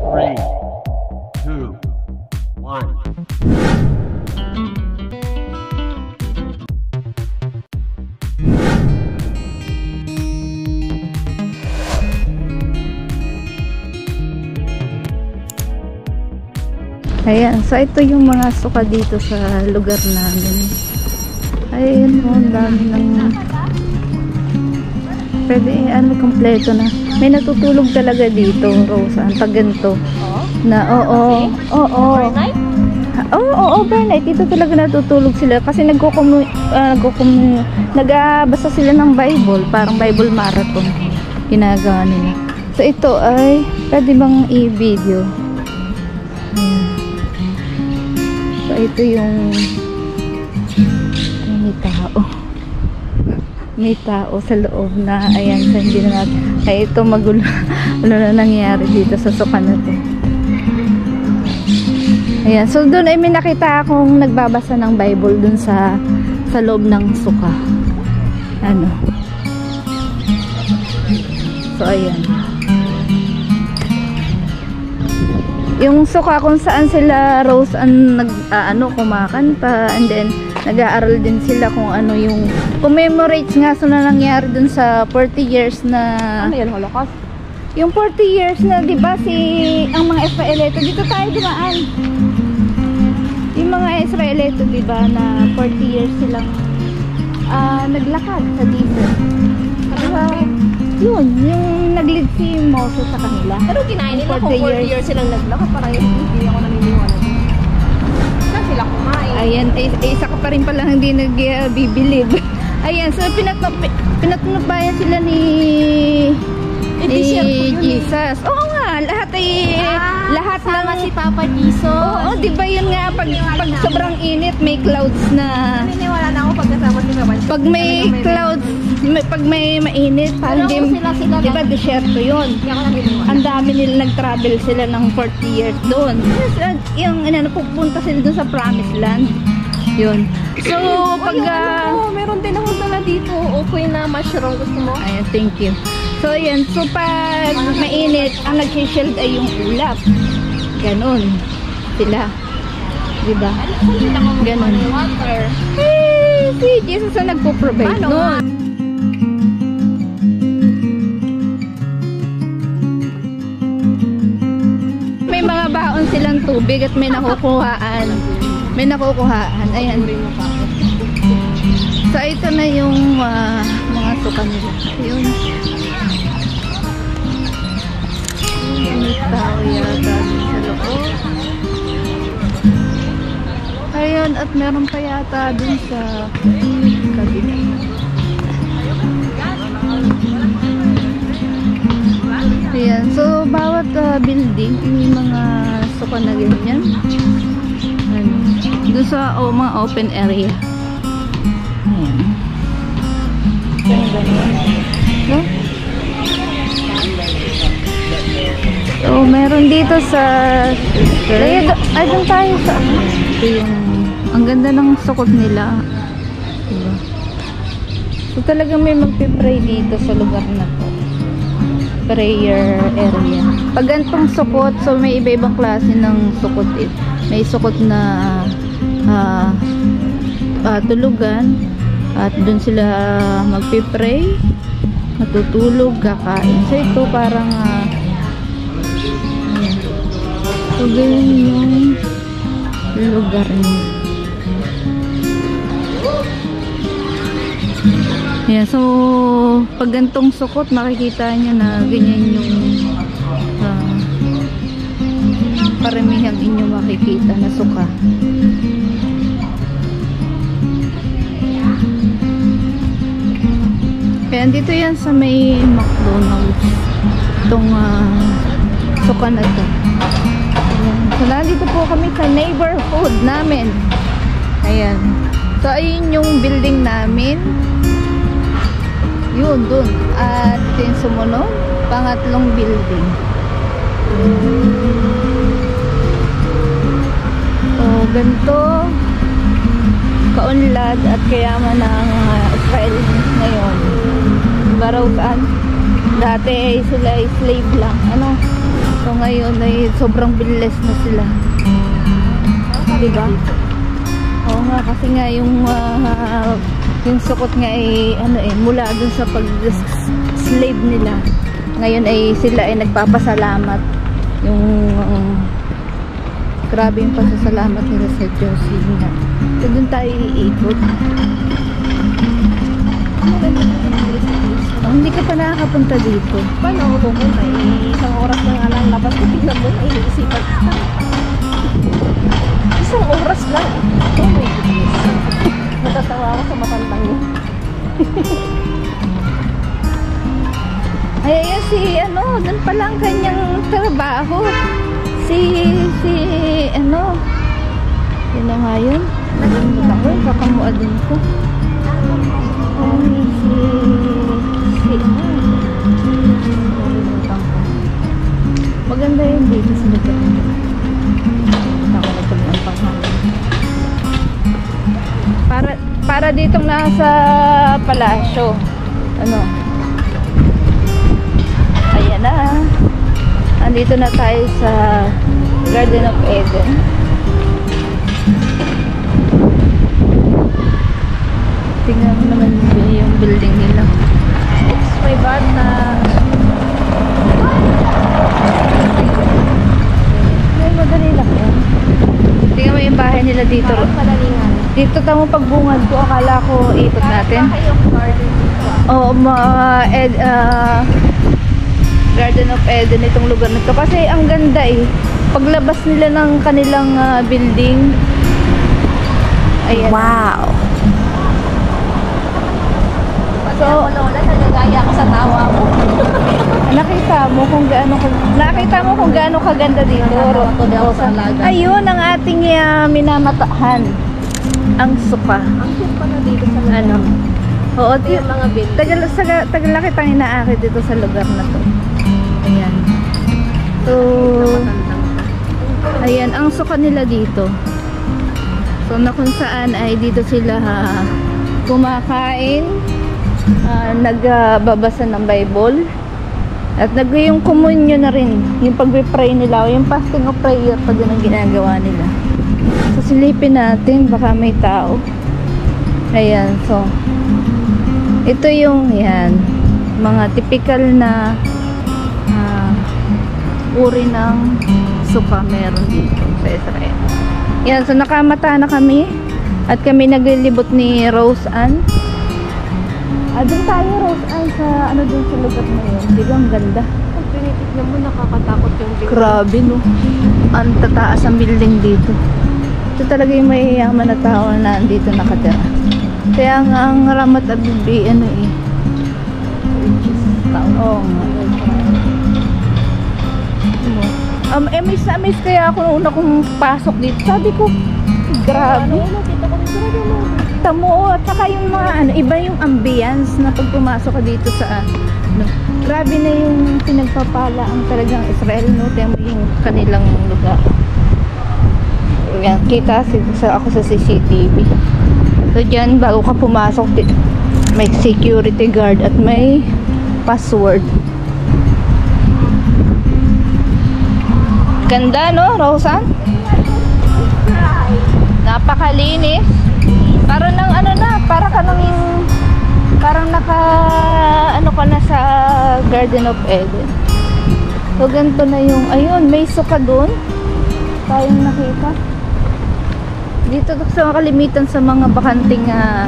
Three, two, one. Ayan, so ito yung mga suka dito sa lugar namin. Ayun, oh, ang dami ng... Pwede, ano, kompleto na. May natutulog talaga dito, Rosa. Pag ganito. Na, oo, oo. Overnight? Oo, oh, oh, overnight. Dito talaga natutulog sila. Kasi nagkukumu... Uh, nagkukumu... Nagabasa sila ng Bible. Parang Bible marathon. Ginagawa nila. So, ito ay... Pwede bang i-video? Ayan. So, ito yung. May tao sa loob na ayan, sa hindi na natin. Ay, ito magulo. ano na nangyayari dito sa suka na to. Ayan, so doon ay may nakita akong nagbabasa ng Bible doon sa sa loob ng suka. Ano? So, ayan. yung suka kung saan sila Rose ang nag uh, ano kumakanta and then nag-aaral din sila kung ano yung commemorates nga sa na nangyari dun sa 40 years na Ano yan, Holocaust? yung 40 years na 'di ba si ang mga Israelito dito tayo dumaan yung mga Israelito 'di ba na 40 years silang uh, naglakad sa dito diba? yun yung nag-lead si Moses sa kanila Pero kinain nila kung 40 40 years. years silang naglakad. Parang hindi ako naniniwala. Ayan, eh, eh, isa ka pa rin pala hindi nag-bibilib. Ayan, so pinatnup, pinatnubayan sila ni Eh, ni eh. Jesus. Oo nga, lahat ay Ah, lahat sama ng si Papa Jesus. Oo, di ba yun nga pag, pag sobrang init may clouds na Naniniwala na ako pagkasama si Papa pag may clouds may, pag may mainit parang di, di ba lang. desierto yun ang dami nila nag-travel sila ng 40 years doon. Uh, yung ano, pupunta sila doon sa promised land. Yun. So, pag... Ah, ano, meron din akong dala dito. Okay na mushroom. Gusto mo? ayan, thank you. So, yan. So, pag mainit, ang nag-shield ay yung ulap. Ganon. Sila. Diba? Ganon. Eh, si Jesus ang nagpo-provide nun. Tubig at may nakukuhaan. May nakukuhaan. Ayan. So, ito na yung ah, mga suka nila. Yun. May tao yata sa loob. Ayun, at meron pa yata dun sa kabila. Ayan, so bawat ah, building, may mga suka na ganyan. Ano, dun sa oh, mga open area. Ayan. So, meron dito sa ay, ay doon tayo sa ang ganda ng sukot nila diba? so talagang may magpipray dito sa lugar na to prayer area pag gantong sukot so may iba-ibang klase ng sukot eh. may sukot na ah, ah, tulugan at doon sila magpipray matutulog, kakain so ito parang ah, So, ganyan yung lugar niya. Yan, so, pag gantong sukot, makikita niyo na ganyan yung uh, paramihan inyo makikita na suka. Kaya dito yan sa may McDonald's. Itong ah, suka na to. Ayan. So, nandito po kami sa neighborhood namin. Ayan. So, ayun yung building namin. Yun, dun. At yung sumunod. Pangatlong building. So, ganito kaunlad at kayaman ng uh, Israel ngayon. Raw saan? Dati ay sila ay slave lang. Ano? So ngayon ay sobrang bilis na sila. Diba? Oo nga, kasi nga yung ah, yung sukot nga ay ano eh, mula dun sa pag-slave nila. Ngayon ay sila ay nagpapasalamat. Yung um, grabe yung pasasalamat nila sa Diyos. Yun nga. So dun tayo iikot. Oh, hindi ka pa nakakapunta dito. Paano ako pupunta? Eh, isang oras lang labas ko. Tingnan mo na iniisipan. Isang oras lang. Oh my goodness. Natatawa ako sa matandang yun. Ay, ayan si, ano, dun pa lang kanyang trabaho. Si, si, ano, yun na nga yun. Nalimutan ko, kakamuadin ko. Ay, si, si, ano, ko. Maganda yun dito sa lugar. Para, para ditong nasa palasyo. Ano, Ayan na. Andito na tayo sa Garden of Eden. Tingnan mo naman yung- building nila. Oops, may bata. Ay, madali lang yan. Tingnan mo yung bahay nila dito. Parang palalingan. Dito tamo pagbungad ko. Akala ko ikot natin. Oo, ma, ed, ah, Garden of Eden itong lugar na to. Kasi ang ganda eh. Paglabas nila ng kanilang ah, building. Ayan. Wow. So, lola, nagagaya ako sa tawa mo. nakita mo kung gaano nakita mo kung gaano kaganda dito. Ayun ang ating ah, minamatahan. Ang suka. Ang pa na dito sa lugar. Ano? Oo, Ito yung mga building. Tagal, sa, tagal na kitang inaakit dito sa lugar na to. Ayan. So, ayan, ang suka nila dito. So, na kung saan ay dito sila ha, kumakain, ah, nagbabasa ng Bible, at nag yung communion na rin, yung pag-pray nila, o yung fasting of prayer pa din ang ginagawa nila. So, silipin natin, baka may tao. Ayan, so, ito yung, yan, mga typical na ah, uri ng suka meron dito sa Israel. Yan, so nakamata na kami at kami naglilibot ni Rose Ann. Ah, doon tayo Rose Ann sa ano dun sa lugar na yun. Di ba ang ganda? Tinitignan mo, nakakatakot yung building. Grabe no. Ang tataas ang building dito. Ito talaga yung mayayaman na tao na andito nakatira. Kaya nga ang Ramat Abibi, ano eh. Oo nga. Um, eh, miss na miss kaya ako nung una kong pasok dito. Sabi ko, grabe. Tamo, at saka yung mga ano, iba yung ambience na pag pumasok ka dito sa ano, grabe na yung pinagpapala ang talagang Israel, no? Temo yung kanilang lugar. Yan, kita sa, ako sa CCTV. So, dyan, bago ka pumasok, may security guard at may password. Ganda, no, Rosan? Napakalinis. Parang nang ano na, para ka nang parang naka ano ka na sa Garden of Eden. So ganito na yung ayun, may suka doon. Tayong nakita. Dito to sa kalimitan sa mga bakanting uh,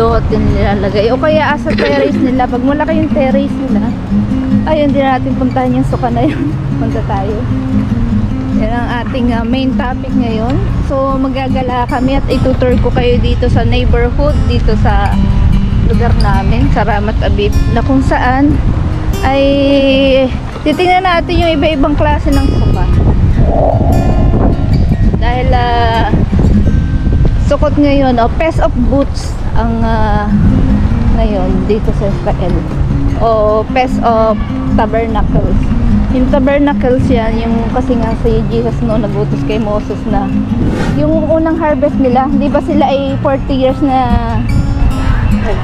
lot din nilalagay. O kaya asa terrace nila. Pag malaki yung terrace nila, ayun din natin puntahan yung suka na yun. Punta tayo. Yan ang ating uh, main topic ngayon. So magagala kami at itutur ko kayo dito sa neighborhood, dito sa lugar namin, sa Ramat Abib, na kung saan ay titingnan natin yung iba-ibang klase ng suka. Dahil ah, sukot ngayon, o Pest of Boots ang ah, ngayon dito sa Israel. O Pest of Tabernacles. Yung tabernacles yan, yung kasi nga si Jesus noon nagutos kay Moses na yung unang harvest nila, di ba sila ay 40 years na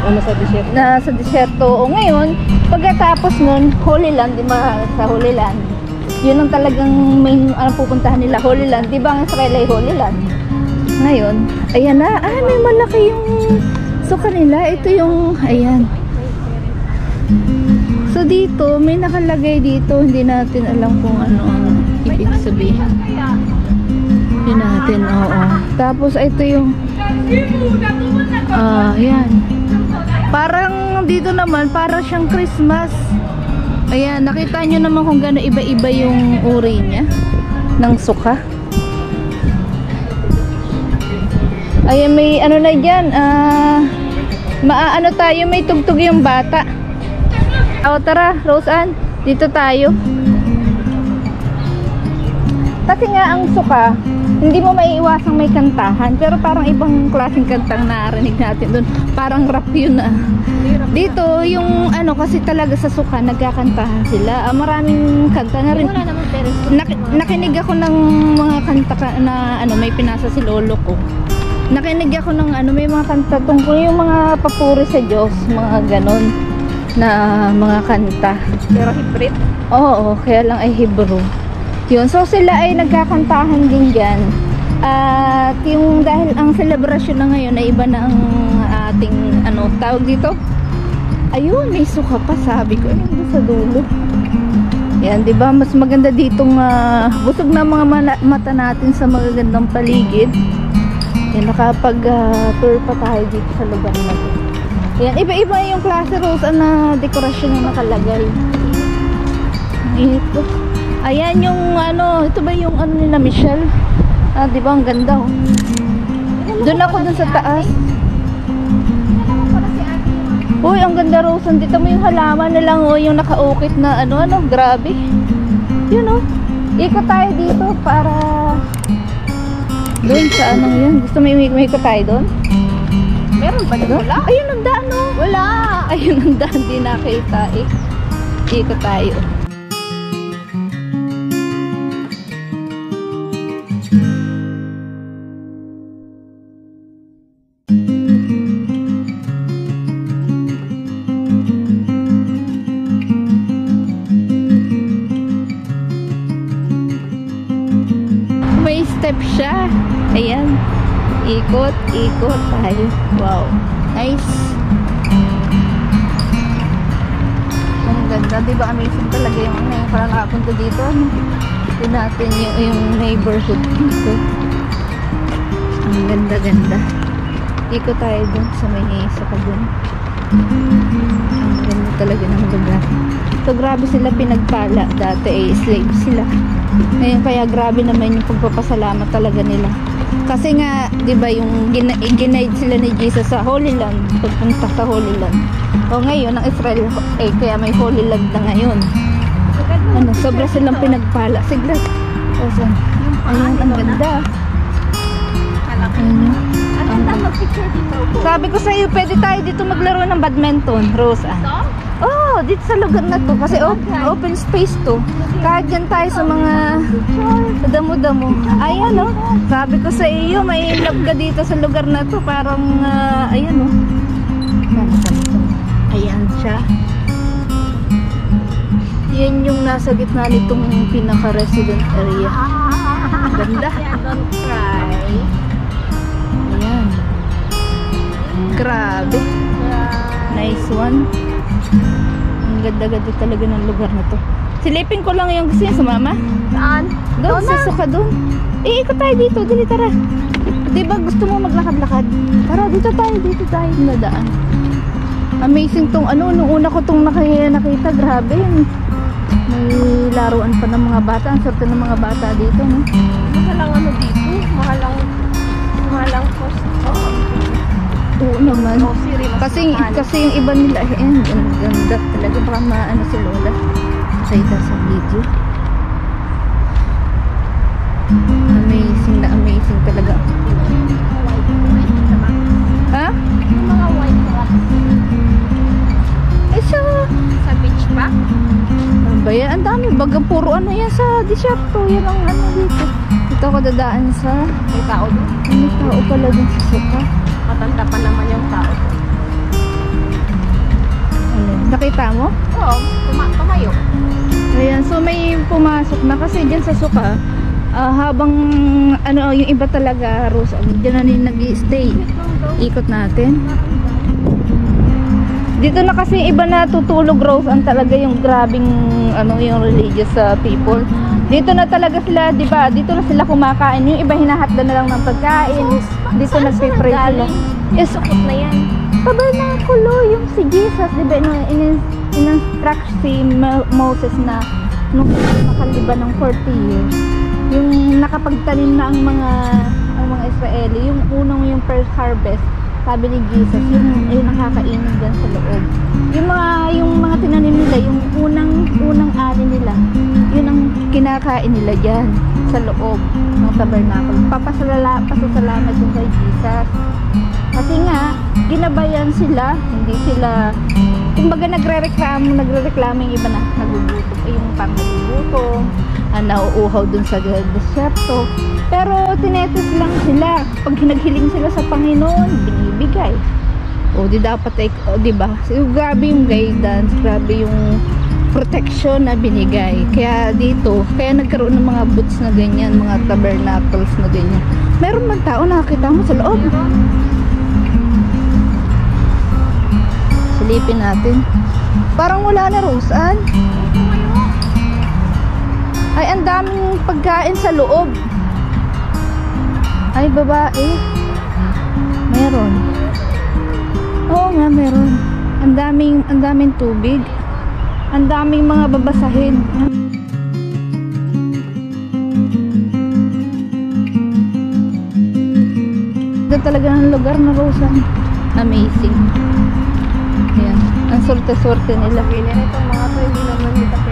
Ano sa desierto? na sa disyerto. O ngayon, pagkatapos nun, Holy Land, di ba sa Holy Land, Yun ang talagang main ano, pupuntahan nila, Holy Land. Di ba ang Israel ay Holy Land? Ngayon, ayan na. Ah, may malaki yung suka nila. Ito yung, ayan. So dito, may nakalagay dito. Hindi natin alam kung ano ang ibig sabihin. Hindi natin, oo. Tapos ito yung, ah, yan. Parang dito naman, para siyang Christmas. Ayan, nakita nyo naman kung gaano iba-iba yung uri niya ng suka. Ayan, may ano na dyan, ah, maaano tayo, may tugtog yung bata. O, tara, Roseanne, dito tayo. Kasi nga ang suka, hindi mo maiiwasang may kantahan, pero parang ibang klaseng kantang narinig natin doon. Parang rap yun ah. Dito, yung ano kasi talaga sa suka, nagkakantahan sila. Ah, maraming kanta na rin. Nak- nakinig ako ng mga kanta ka- na ano, may pinasa si lolo ko. Nakinig ako ng ano, may mga kanta tungkol yung mga papuri sa Diyos, mga ganon na mga kanta. pero hybrid. Oo, kaya lang ay Hebrew. Yun, so sila ay nagkakantahan din dyan. At yung dahil ang celebration na ngayon ay iba na ang ating ano, tawag dito? Ayun, may suka pa sabi ko. Ayun, sa dulo. Yan, 'di ba? Mas maganda ditong ah, busog na mga mata natin sa magagandang paligid. Yan, nakapag ah, tour pa tayo dito sa lugar na to. Yan, iba-iba yung klase rose na dekorasyon na nakalagay. Ito. Ayan yung ano, ito ba yung ano nila Michelle? Ah, 'di ba ang ganda oh. Doon ako dun sa taas. Uy, ang ganda Rose. Dito mo yung halaman na lang oh, yung nakaukit na ano ano, grabe. Yun oh. Ikot tayo dito para doon sa anong yun. Gusto mo yung may ikot tayo doon? Meron ba Doon? wala? Ayun ang daan oh. Wala. Ayun ang daan, di nakita eh. Ikot tayo. Ikot, ikot tayo. Wow. Nice. Ang ganda, di ba amazing talaga yung ano, yung parang nakapunta dito. Ito yung, yung neighborhood dito. Ang ganda-ganda. Ikot tayo dun sa may isa pa dun. Ang ganda talaga ng lugar. So grabe sila pinagpala. Dati eh, slave sila. Ngayon kaya grabe naman yung pagpapasalamat talaga nila. Kasi nga, 'di ba, yung gina- ginaid sila ni Jesus sa Holy Land, pagpunta sa Holy Land. O ngayon, ang Israel eh kaya may Holy Land na ngayon. Ano, sobra silang pinagpala. Sigla. Saan? Ayun, ang ganda. Ayun. Ang ganda mag-picture dito. Sabi ko sa iyo, pwede tayo dito maglaro ng badminton, Rose. Ah. Oh, dito sa lugar na to kasi op- open space to. Kahit dyan tayo sa mga damo-damo. Ayan oh. Sabi ko sa iyo, may love ka dito sa lugar na to. Parang, ah, ayan oh. Ayan siya. Yan yung nasa gitna nitong pinaka-resident area. Ganda. Don't cry. Ayan. Grabe. Nice one. Ang ganda-ganda talaga ng lugar na to. Silipin ko lang yung gusto niya sumama. Saan? Doon, sa suka doon. Eh, ikot tayo dito. Dili, tara. Di ba gusto mo maglakad-lakad? Tara, dito tayo. Dito tayo nadaan. Amazing tong ano. Nung una ko tong nakita, grabe. May laruan pa ng mga bata. Ang swerte ng mga bata dito, no? Mahal ang ano dito. Mahal ang mahal ang cost. Oo naman. Oh, siri. mas Kasi kasi yung iba nila eh, ang ganda, talaga baka maano si Lola sa sa video. Amazing na amazing talaga. Ha? Yung mga white rocks Eh sa sa beach pa. ano ba yan? Ang dami bagang puro ano yan sa disyerto. Yan ang ano dito. Dito ako dadaan sa May tao doon. may tao pala dun sa suka. Matanda pa naman yung tao mo. Nakita mo? Oo, tuma tumayo. Ayan, so may pumasok na kasi dyan sa suka, ah, habang ano, yung iba talaga, Rose, um, dyan na rin nag-stay. Ikot natin. Dito na kasi iba na tutulog, Rose, ang talaga yung grabing, ano, yung religious sa people. Dito na talaga sila, di ba? Dito na sila kumakain. Yung iba hinahatda na lang ng pagkain. Dito nagpipray sila. Yes, Sukot na yan. tabernakulo yung si Jesus, di ba, no, in, in-instruct si Mo- Moses na nung nakaliban ng 40 years, yung nakapagtanim na ang mga ang mga Israeli, yung unang yung first harvest, sabi ni Jesus, yung, yung nakakainin dyan sa loob. Yung mga, yung mga tinanim nila, yung unang, unang ani nila, yun ang kinakain nila dyan sa loob ng tabernacle. Papasalala, pasasalamat yung kay Jesus. Kasi nga, ginabayan sila, hindi sila, kumbaga nagre-reklamo, nagre-reklamo yung iba na nagugutom, eh, yung pang nagugutom, ah, nauuhaw dun sa deserto. Pero tinetes lang sila. Pag naghiling sila sa Panginoon, binibigay. O di dapat ay, o, di ba? Grabe yung guidance, grabe yung protection na binigay. Kaya dito, kaya nagkaroon ng mga boots na ganyan, mga tabernacles na ganyan. Meron man tao nakakita mo sa loob. Silipin natin. Parang wala na, Roseanne. Ay, ang daming pagkain sa loob. Ay, babae. Meron. Oo nga, meron. Ang daming, ang daming tubig. Ang daming mga babasahin. Ganda talaga ng lugar na Roseanne. Amazing. Ayan. Ang sorte-sorte nila.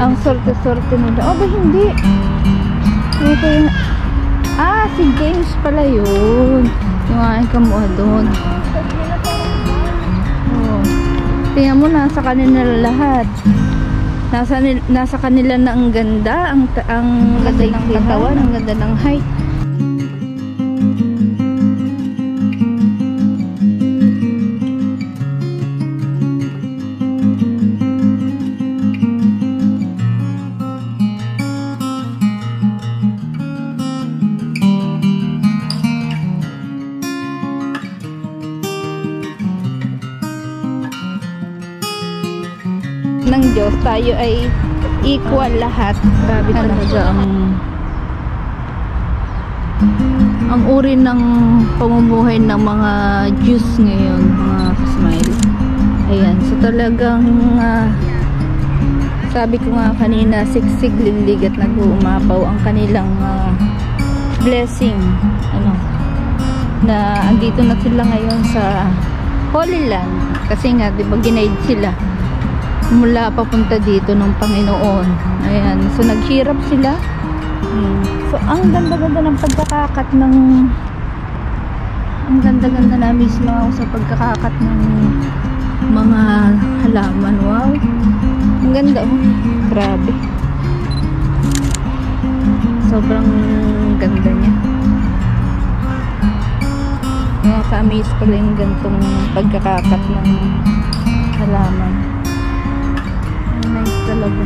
Ang sorte-sorte nila. Oh, ba hindi? Ito yung... Ah, si James pala yun. Yung aking kamuha doon. Oh. Tingnan mo, nasa kanila lahat. Nasa, nasa kanila na ang ganda, ang, ang ganda ng katawan, ang ganda ng height. Tayo ay equal lahat. Grabe talaga ang ang uri ng pamumuhay ng mga Jews ngayon, mga smile. Ayan, so talagang ah, sabi ko nga kanina, siksig linlig at nag-uumapaw ang kanilang ah, blessing. Ano, na andito na sila ngayon sa Holy Land. Kasi nga, di ba, ginaid sila mula papunta dito ng Panginoon. Ayan. So, naghirap sila. Hmm. So, ang ganda-ganda ng pagkakakat ng ang ganda-ganda na mismo ako sa pagkakakat ng mga halaman. Wow. Ang ganda oh. Grabe. Sobrang ganda niya. Nakaka-amaze pala yung gantong pagkakakat ng halaman. Nice talaga.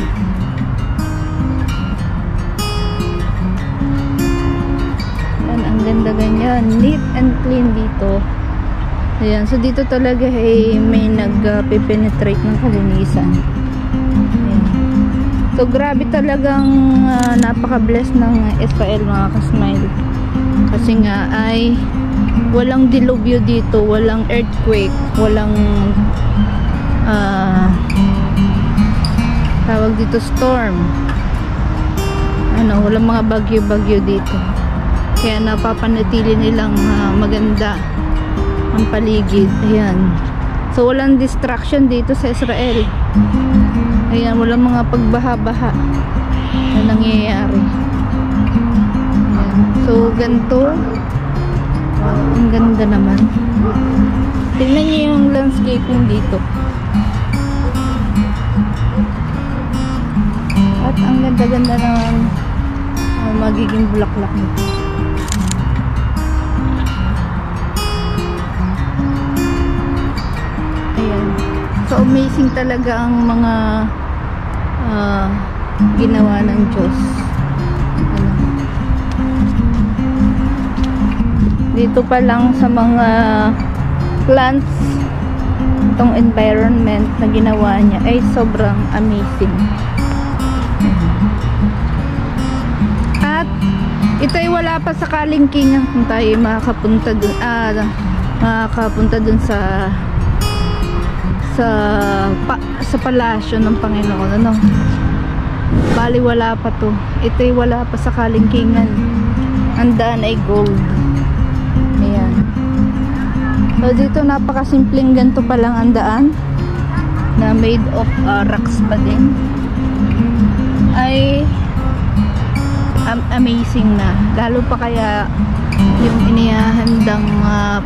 Yan, ang ganda ganyan. Neat and clean dito. Ayan, so dito talaga ay may nag-penetrate ng kalinisan. So grabe talagang ah, napaka-bless ng Israel mga kasmile. Kasi nga ay walang dilubyo dito, walang earthquake, walang ah tawag dito storm. Ano, walang mga bagyo-bagyo dito. Kaya napapanatili nilang ah, maganda ang paligid. Ayan. So walang distraction dito sa Israel. Ayan, walang mga pagbaha-baha na nangyayari. Ayan. so ganito. Ang ganda naman. Tingnan niyo yung landscaping dito At ang ganda-ganda ng uh, magiging bulaklak nito. Ayan. So amazing talaga ang mga ah, ginawa ng Diyos. Ano. Dito pa lang sa mga plants itong environment na ginawa niya ay sobrang amazing. Ito ay wala pa sa kalingkingan kung tayo ay makakapunta dun, ah, makakapunta dun sa sa pa, sa palasyo ng Panginoon ano? Bali wala pa to. Ito ay wala pa sa kalingkingan. Ang ay gold. Ayan. So dito napakasimpleng ganito pa lang ang na made of uh, rocks pa din. Ay am- amazing na. Lalo pa kaya yung inihahandang uh,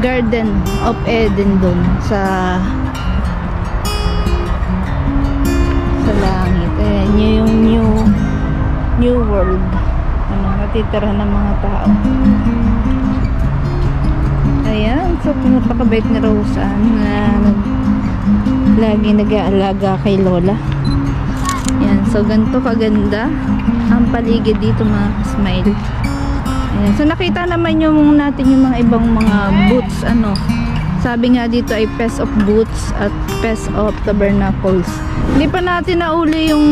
Garden of Eden dun sa sa langit. Ayan yun yung new new world. Ano natitira ng mga tao. Ayan so napakabait ni Roseanne na nag, lagi nag-aalaga kay Lola. Yan so ganito kaganda paligid dito mga smile Ayan. So nakita naman yung natin yung mga ibang mga boots ano. Sabi nga dito ay Pest of Boots at Pest of Tabernacles. Hindi pa natin nauli yung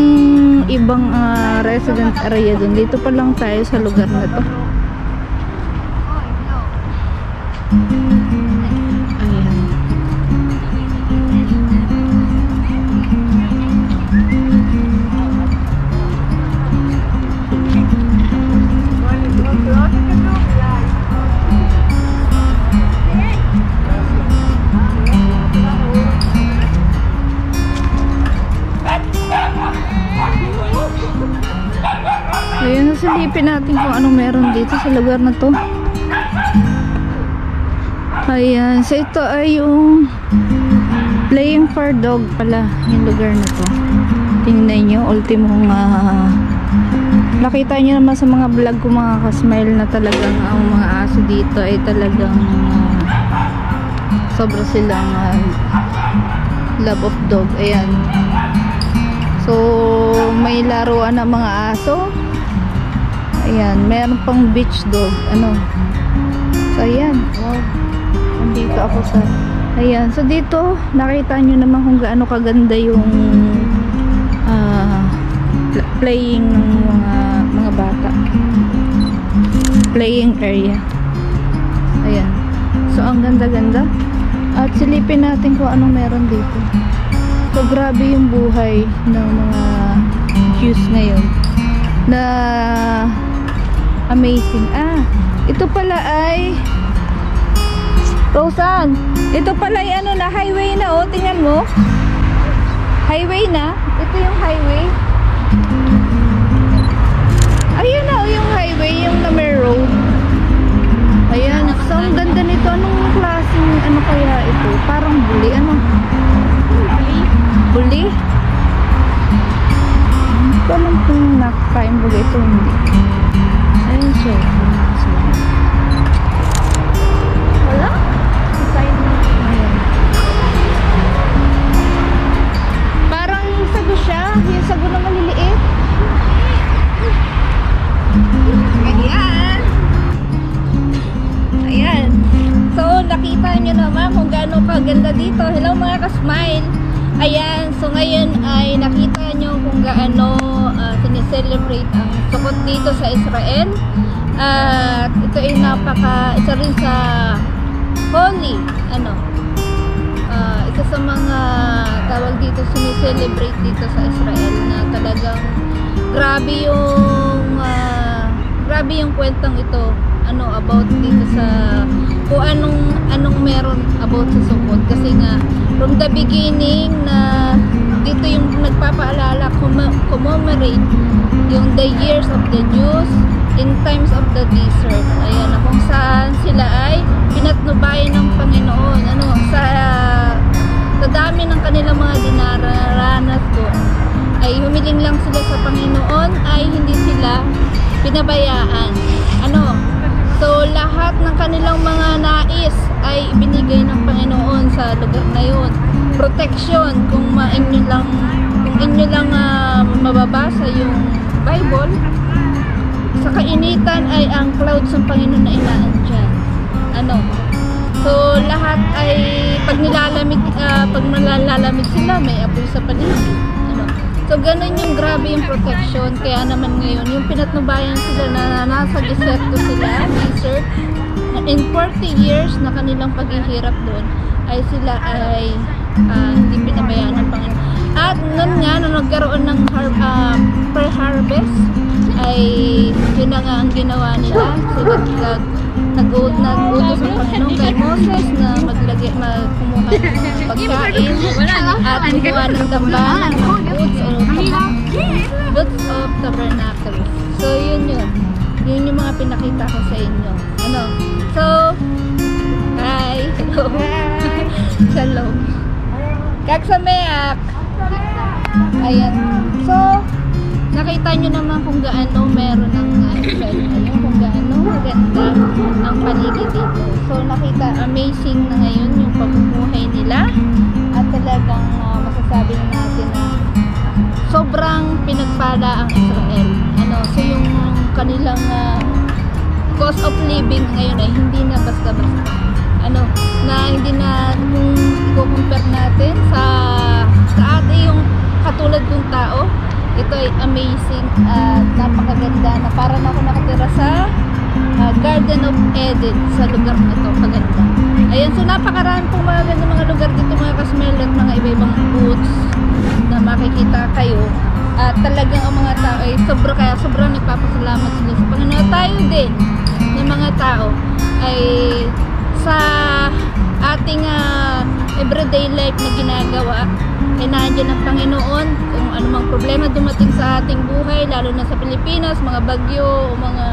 ibang ah, resident area dun. Dito pa lang tayo sa lugar na to. Ayan, nasilipin natin kung anong meron dito sa lugar na to. Ayan, so ito ay yung playing for dog pala yung lugar na to. Tingnan nyo, ultimong uh, nakita nyo naman sa mga vlog ko mga kasmile na talagang ang mga aso dito ay talagang ah, sobra silang ah, love of dog. Ayan. So, may laruan ng mga aso. Ayan, meron pang beach dog. Ano? So, ayan. Wow. Nandito ako sa... Ayan. So, dito, nakita nyo naman kung gaano kaganda yung pl- playing ng mga mga bata. Playing area. Ayan. So, ang ganda-ganda. At silipin natin kung anong meron dito. So, grabe yung buhay ng mga Jews ngayon. Na amazing. Ah, ito pala ay Rosan, ito pala ay ano na highway na oh, tingnan mo. Highway na. Ito yung highway. Ayun na oh, yung highway, yung number road. Ayan, so ang ganda nito. Anong klaseng ano kaya ito? Parang buli. Ano? Buli? Hindi ko alam kung nakakain buli ito hindi. Ayun siya. Wala? Ayan. Parang sago siya. Yung sago na maliliit. Ayan. Ayan. So, nakita nyo naman kung gaano kaganda dito. Hello mga ka-smile. Ayan. So, ngayon ay nakita nyo kung gaano uh, sineselebrate ang sukot dito sa Israel. At ito ay napaka, isa rin sa holy, ano, ah, isa sa mga tawag dito sineselebrate dito sa Israel na talagang grabe yung ah, grabe yung kwentong ito ano about dito sa kung anong anong meron about sa Sukkot kasi nga from the beginning na dito yung nagpapaalala commemorate yung the years of the Jews in times of the desert. Ayan na kung saan sila ay pinatnubayan ng Panginoon. Ano sa sa dami ng kanilang mga dinaranas doon ay humiling lang sila sa Panginoon ay hindi sila pinabayaan. Ano so lahat ng kanilang mga nais ay ibinigay ng Panginoon sa lugar na yun protection kung ma inyo lang kung inyo lang ah, mababasa yung Bible sa kainitan ay ang clouds ng Panginoon na inaandyan. Ano? So, lahat ay pag nilalamig, ah, pag malalalamig sila, may apoy sa paligid. So, ganun yung grabe yung protection. Kaya naman ngayon, yung pinatnubayan sila na nasa deserto sila, desert, in 40 years na kanilang paghihirap doon, ay sila ay ah, hindi pinabayaan ng Panginoon. At nun nga, nung nagkaroon ng har- ah, pre-harvest, ay yun na nga ang ginawa nila. So, nag, nag, nag-utos ang Panginoon kay Moses na maglagay, magkumuha ng pagkain at kumuha ng tambahan ng goods o goods of tabernacle. So, yun yun. Yun yung mga pinakita ko sa inyo. Ano? So, hi! Hello! Shalom! Kaksameak! Ayan. So, nakita nyo naman kung gaano meron ng uh, effect ngayon, kung gaano maganda ang paligid dito. So, nakita, amazing na ngayon yung pamumuhay nila. At talagang uh, masasabi na natin na sobrang pinagpala ang Israel. Ano, so yung kanilang uh, cost of living ngayon ay hindi na basta-basta. Ano, na hindi na kung i-compare natin sa sa ating yung katulad ng tao, ito ay amazing at napakaganda na para na ako nakatira sa ah, Garden of Eden sa lugar na to, kaganda. Ayan, so napakarami pong mga ganda mga lugar dito mga kasmel at mga iba-ibang booths na makikita kayo. At talagang ang mga tao ay sobra kaya sobrang nagpapasalamat sila sa Panginoon. Tayo din, ng mga tao, ay sa ating ah, everyday life na ginagawa, ay nandiyan ang Panginoon kung anumang problema dumating sa ating buhay, lalo na sa Pilipinas, mga bagyo, o mga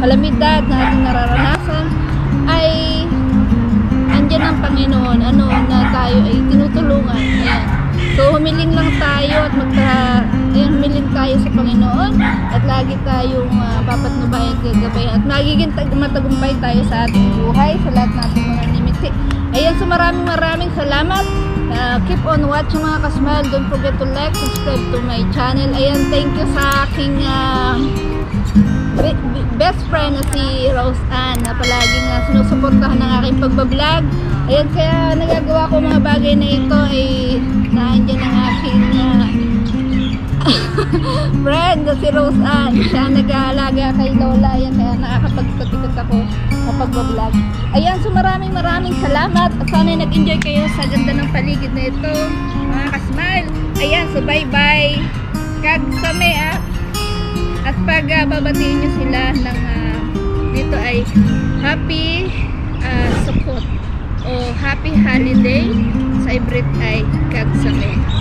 kalamidad na ating nararanasan, ay andyan ang Panginoon, ano, na tayo ay tinutulungan. Ayan. So, humiling lang tayo at magka, ayan, humiling tayo sa Panginoon at lagi tayong uh, papatnubayan, gagabayan at magiging tag- matagumpay tayo sa ating buhay, sa lahat nating mga limiti. Ayan, so maraming maraming salamat. Uh, keep on watching mga kasmal. Don't forget to like, subscribe to my channel. Ayan, thank you sa aking uh, be- be- best friend na si Rose Ann na palaging uh, sinusuportahan ng aking pagbablog. Ayan, kaya nagagawa ko mga bagay na ito ay nandiyan ang aking uh, friend si Rose Ann. Siya nag-aalaga kay Lola. Ayan, kaya nakakapagpatikot ako sa pagbablog. Ayan, so maraming maraming salamat. At sana nag-enjoy kayo sa ganda ng paligid na ito. Mga kasmile. Ayan, so bye-bye. Kag sa ah. At pag uh, babatiin nyo sila ng ah, dito ay happy uh, Sukkot o happy holiday sa Ibrit ay kagsame.